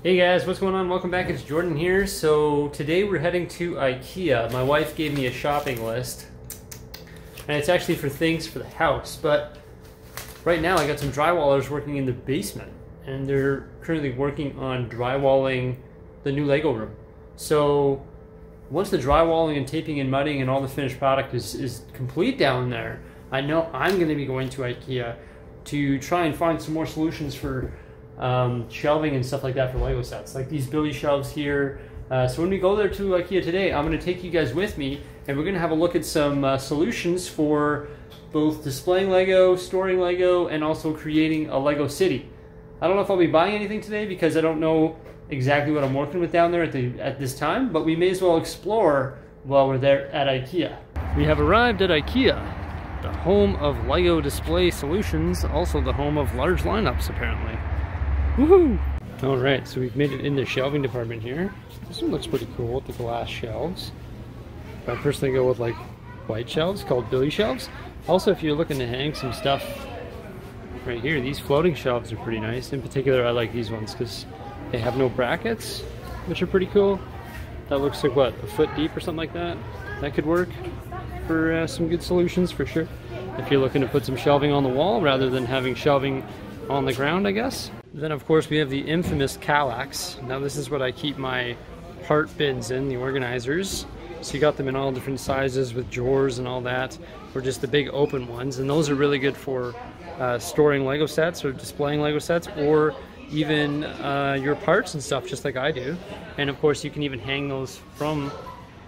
Hey guys, what's going on? Welcome back. It's Jordan here. So today we're heading to IKEA. My wife gave me a shopping list, and it's actually for things for the house. But right now I got some drywallers working in the basement, and they're currently working on drywalling the new Lego room. So once the drywalling and taping and mudding and all the finished product is, is complete down there, I know I'm going to be going to IKEA to try and find some more solutions for um, shelving and stuff like that for Lego sets, like these Billy shelves here. Uh, so when we go there to IKEA today, I'm going to take you guys with me, and we're going to have a look at some uh, solutions for both displaying Lego, storing Lego, and also creating a Lego city. I don't know if I'll be buying anything today because I don't know exactly what I'm working with down there at, the, at this time, but we may as well explore while we're there at IKEA. We have arrived at IKEA, the home of LEGO Display Solutions, also the home of large lineups apparently. Woohoo! Alright, so we've made it in the shelving department here. This one looks pretty cool with the glass shelves. I personally go with like white shelves called Billy shelves. Also, if you're looking to hang some stuff right here, these floating shelves are pretty nice. In particular, I like these ones because they have no brackets, which are pretty cool. That looks like what, a foot deep or something like that? That could work for uh, some good solutions for sure. If you're looking to put some shelving on the wall rather than having shelving on the ground, I guess. Then of course we have the infamous Kallax. Now this is what I keep my part bins in, the organizers. So you got them in all different sizes with drawers and all that, or just the big open ones. And those are really good for uh, storing Lego sets or displaying Lego sets, or even uh, your parts and stuff, just like I do. And of course, you can even hang those from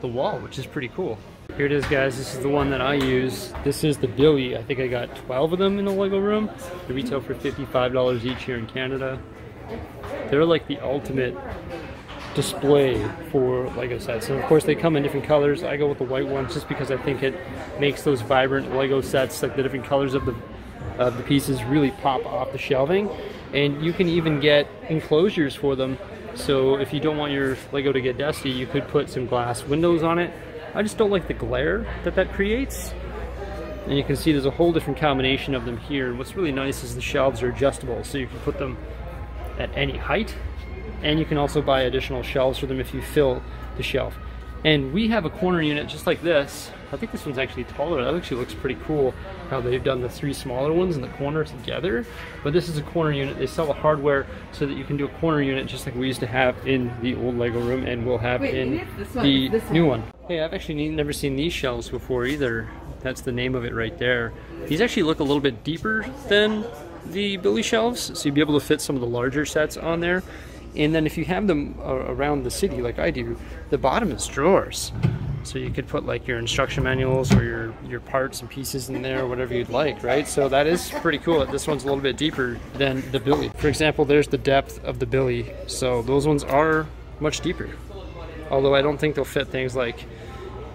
the wall, which is pretty cool. Here it is, guys. This is the one that I use. This is the Billy. I think I got 12 of them in the Lego room. They retail for $55 each here in Canada. They're like the ultimate display for Lego sets. And of course they come in different colors. I go with the white ones just because I think it makes those vibrant Lego sets, like the different colors of the, of the pieces really pop off the shelving and you can even get enclosures for them so if you don't want your Lego to get dusty you could put some glass windows on it I just don't like the glare that that creates and you can see there's a whole different combination of them here and what's really nice is the shelves are adjustable so you can put them at any height and you can also buy additional shelves for them if you fill the shelf and we have a corner unit just like this I think this one's actually taller. That actually looks pretty cool how they've done the three smaller ones in the corner together. But this is a corner unit. They sell the hardware so that you can do a corner unit just like we used to have in the old Lego room and we'll have Wait, in the new one. Hey, I've actually never seen these shelves before either. That's the name of it right there. These actually look a little bit deeper than the Billy shelves, so you'd be able to fit some of the larger sets on there. And then if you have them uh, around the city like I do, the bottom is drawers. So you could put like your instruction manuals or your, your parts and pieces in there, whatever you'd like, right? So that is pretty cool. This one's a little bit deeper than the Billy. For example, there's the depth of the Billy. So those ones are much deeper. Although I don't think they'll fit things like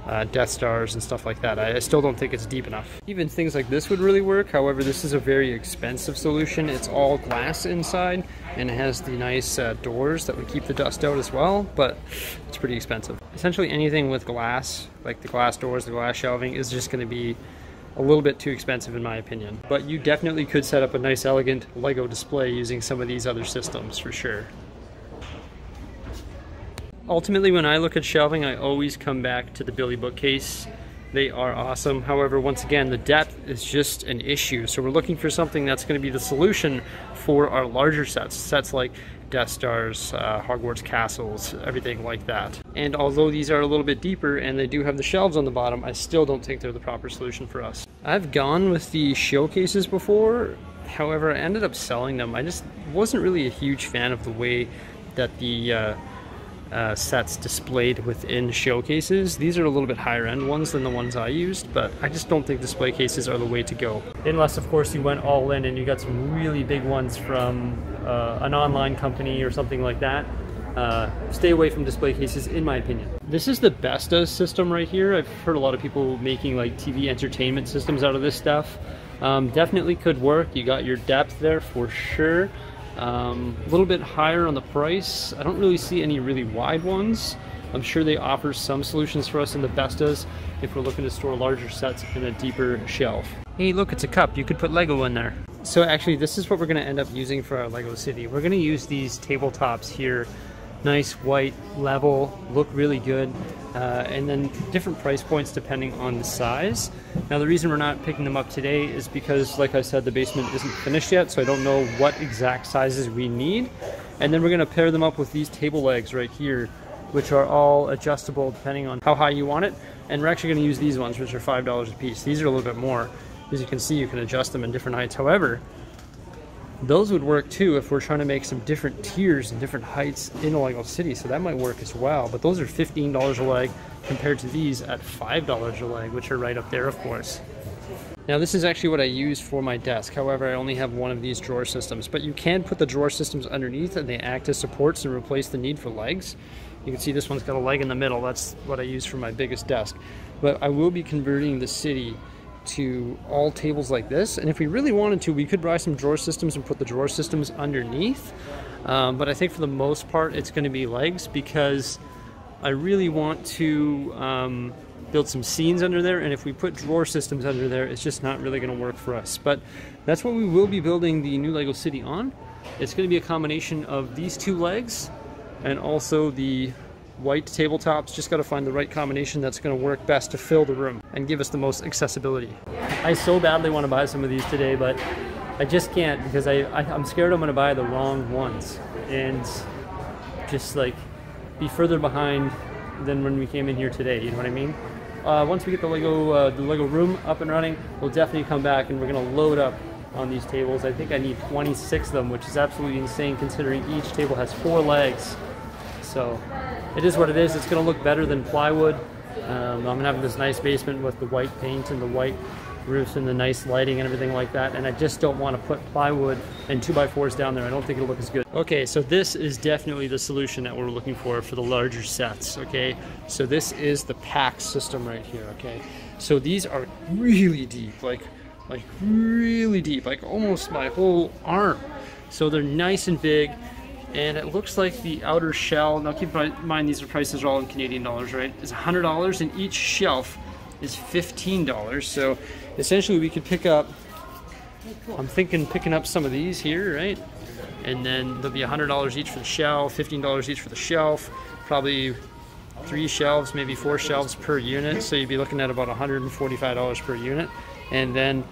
uh, Death Stars and stuff like that. I, I, still don't think it's deep enough. Even things like this would really work. However, this is a very expensive solution. It's all glass inside and it has the nice uh, doors that would keep the dust out as well, but it's pretty expensive. Essentially anything with glass, like the glass doors, the glass shelving, is just going to be a little bit too expensive in my opinion. But you definitely could set up a nice elegant Lego display using some of these other systems for sure. Ultimately, when I look at shelving, I always come back to the Billy bookcase. They are awesome. However, once again, the depth is just an issue. So we're looking for something that's going to be the solution for our larger sets. Sets like Death Stars, uh, Hogwarts Castles, everything like that. And although these are a little bit deeper and they do have the shelves on the bottom, I still don't think they're the proper solution for us. I've gone with the showcases before. However, I ended up selling them. I just wasn't really a huge fan of the way that the uh, uh, sets displayed within showcases. These are a little bit higher end ones than the ones I used, but I just don't think display cases are the way to go. Unless, of course, you went all in and you got some really big ones from uh, an online company or something like that. Uh, stay away from display cases, in my opinion. This is the Besta system right here. I've heard a lot of people making like TV entertainment systems out of this stuff. Um, definitely could work. You got your depth there for sure. Um, a little bit higher on the price. I don't really see any really wide ones. I'm sure they offer some solutions for us in the Bestas if we're looking to store larger sets in a deeper shelf. Hey, look, it's a cup. You could put Lego in there. So actually, this is what we're going to end up using for our Lego City. We're going to use these tabletops here. Nice, white, level, look really good. Uh, and then different price points depending on the size. Now the reason we're not picking them up today is because, like I said, the basement isn't finished yet, so I don't know what exact sizes we need. And then we're going to pair them up with these table legs right here, which are all adjustable depending on how high you want it. And we're actually going to use these ones, which are $5 a piece. These are a little bit more. As you can see, you can adjust them in different heights. However, those would work too if we're trying to make some different tiers and different heights in a Lego City. So that might work as well. But those are $15 a leg compared to these at $5 a leg, which are right up there, of course. Now this is actually what I use for my desk. However, I only have one of these drawer systems, but you can put the drawer systems underneath and they act as supports and replace the need for legs. You can see this one's got a leg in the middle. That's what I use for my biggest desk. But I will be converting the city to all tables like this. And if we really wanted to, we could buy some drawer systems and put the drawer systems underneath. Um, but I think for the most part, it's gonna be legs because I really want to um, build some scenes under there. And if we put drawer systems under there, it's just not really gonna work for us. But that's what we will be building the new Lego City on. It's gonna be a combination of these two legs and also the white tabletops. Just got to find the right combination that's going to work best to fill the room and give us the most accessibility. I so badly want to buy some of these today, but I just can't because I, I am scared I'm going to buy the wrong ones and just like be further behind than when we came in here today. You know what I mean? Uh, once we get the Lego uh, the Lego room up and running, we'll definitely come back and we're going to load up on these tables. I think I need 26 of them, which is absolutely insane considering each table has four legs. So it is what it is. It's going to look better than plywood. Um, I'm having this nice basement with the white paint and the white roofs and the nice lighting and everything like that. And I just don't want to put plywood and 2x4s down there. I don't think it'll look as good. Okay, so this is definitely the solution that we're looking for for the larger sets, okay? So this is the PAX system right here, okay? So these are really deep, like, like really deep, like almost my whole arm. So they're nice and big and it looks like the outer shell, now keep in mind these are prices are all in Canadian dollars, right? Is $100 and each shelf is $15. So essentially we could pick up, I'm thinking picking up some of these here, right? And then there'll be $100 each for the shelf, $15 each for the shelf, probably three shelves, maybe four shelves per unit. So you'd be looking at about $145 per unit. And then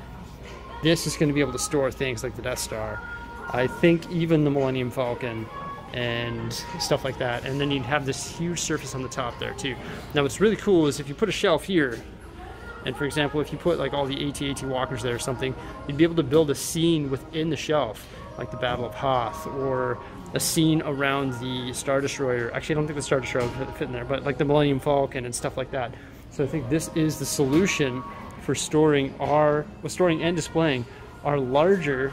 this is going to be able to store things like the Death Star I think even the Millennium Falcon and stuff like that. And then you'd have this huge surface on the top there too. Now what's really cool is if you put a shelf here, and for example, if you put like all the AT-AT walkers there or something, you'd be able to build a scene within the shelf, like the Battle of Hoth, or a scene around the Star Destroyer. Actually, I don't think the Star Destroyer would fit in there, but like the Millennium Falcon and stuff like that. So I think this is the solution for storing our, well, storing and displaying our larger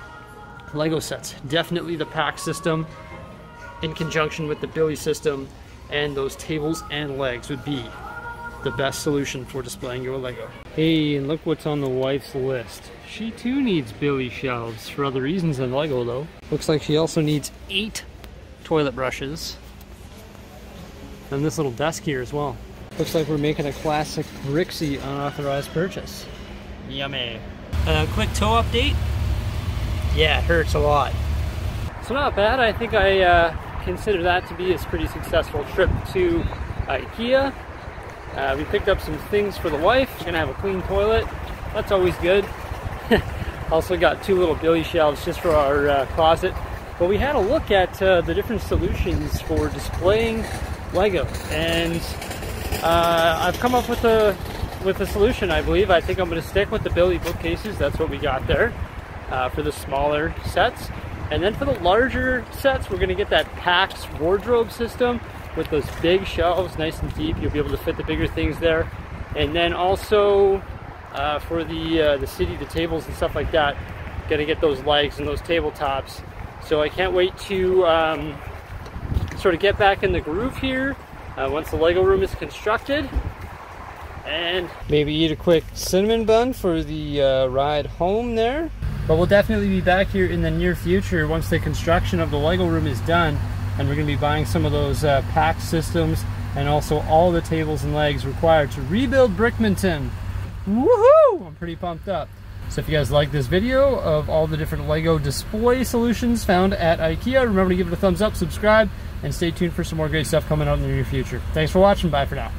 Lego sets. Definitely the PAX system in conjunction with the Billy system and those tables and legs would be the best solution for displaying your Lego. Hey, and look what's on the wife's list. She too needs Billy shelves for other reasons than Lego though. Looks like she also needs eight toilet brushes. And this little desk here as well. Looks like we're making a classic Bricksie unauthorized purchase. Yummy. A quick toe update yeah, it hurts a lot. So not bad. I think I uh, consider that to be a pretty successful trip to IKEA. Uh, we picked up some things for the wife. She's gonna have a clean toilet. That's always good. also got two little billy shelves just for our uh, closet. But we had a look at uh, the different solutions for displaying Lego, and uh, I've come up with a with a solution. I believe. I think I'm to stick with the Billy bookcases. That's what we got there uh, for the smaller sets. And then for the larger sets, we're gonna get that PAX wardrobe system with those big shelves, nice and deep. You'll be able to fit the bigger things there. And then also uh, for the uh, the city, the tables and stuff like that, gonna get those legs and those tabletops. So I can't wait to um, sort of get back in the groove here uh, once the Lego room is constructed. And maybe eat a quick cinnamon bun for the uh, ride home there. But we'll definitely be back here in the near future once the construction of the Lego room is done. And we're going to be buying some of those uh, PAX systems and also all the tables and legs required to rebuild Brickmanton. Woohoo! I'm pretty pumped up. So if you guys like this video of all the different LEGO display solutions found at IKEA, remember to give it a thumbs up, subscribe, and stay tuned for some more great stuff coming out in the near future. Thanks for watching. Bye for now.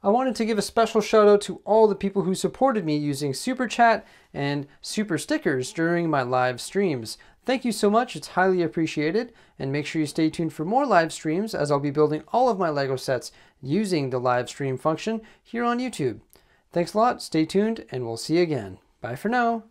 I wanted to give a special shout out to all the people who supported me using Super Chat and Super Stickers during my live streams. Thank you so much, it's highly appreciated, and make sure you stay tuned for more live streams as I'll be building all of my LEGO sets using the live stream function here on YouTube. Thanks a lot, stay tuned, and we'll see you again. Bye for now.